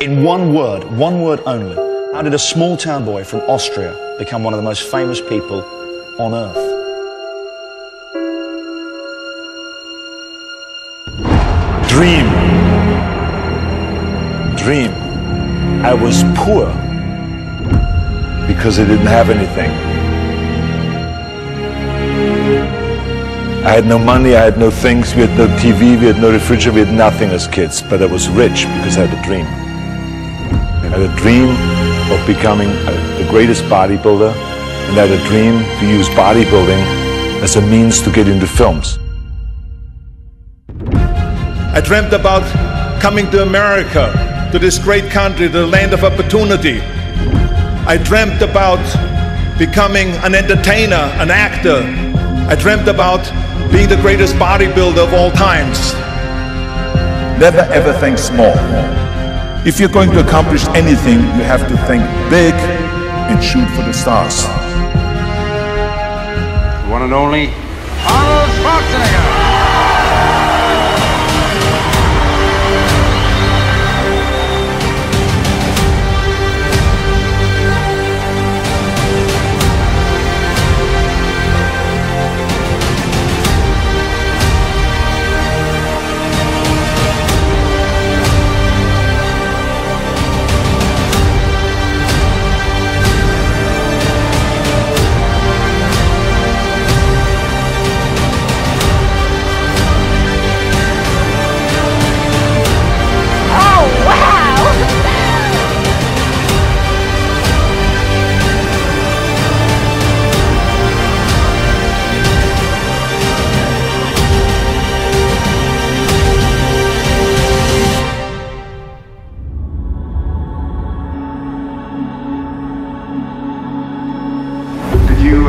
In one word, one word only, how did a small town boy from Austria become one of the most famous people on earth? Dream. Dream. I was poor because I didn't have anything. I had no money, I had no things, we had no TV, we had no refrigerator, we had nothing as kids, but I was rich because I had a dream. I had a dream of becoming a, the greatest bodybuilder, and I had a dream to use bodybuilding as a means to get into films. I dreamt about coming to America, to this great country, the land of opportunity. I dreamt about becoming an entertainer, an actor. I dreamt about being the greatest bodybuilder of all times. Never ever think small. If you're going to accomplish anything, you have to think big and shoot for the stars. One and only Arnold Schwarzenegger.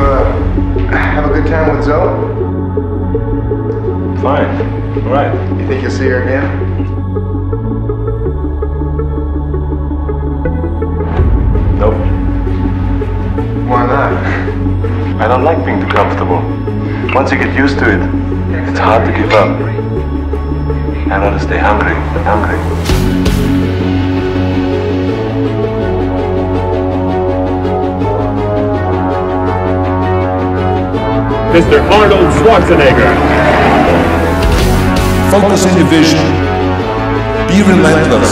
Uh, have a good time with Zoe? Fine. All right. You think you'll see her again? Nope. Why not? I don't like being too comfortable. Once you get used to it, it's hard to give up. I rather stay hungry hungry. Mr. Arnold Schwarzenegger. Focus on your vision. Be relentless.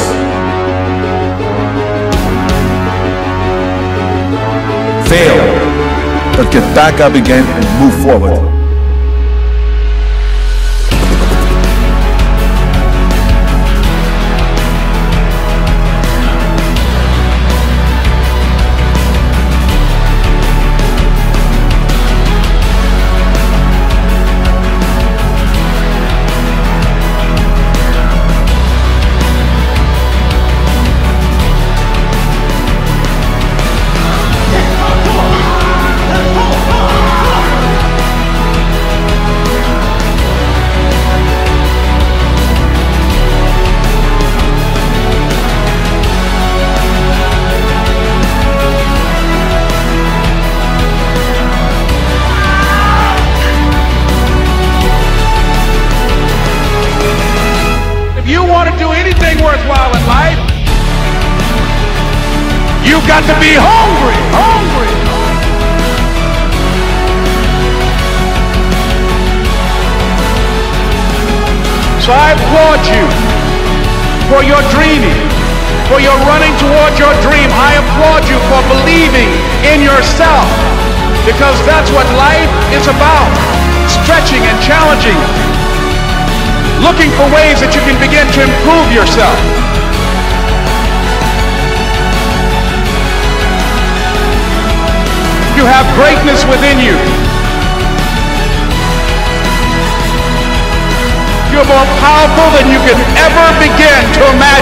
Fail, but get back up again and move forward. Got to be hungry, hungry. So I applaud you for your dreaming, for your running toward your dream. I applaud you for believing in yourself because that's what life is about. Stretching and challenging looking for ways that you can begin to improve yourself. You have greatness within you. You're more powerful than you can ever begin to imagine.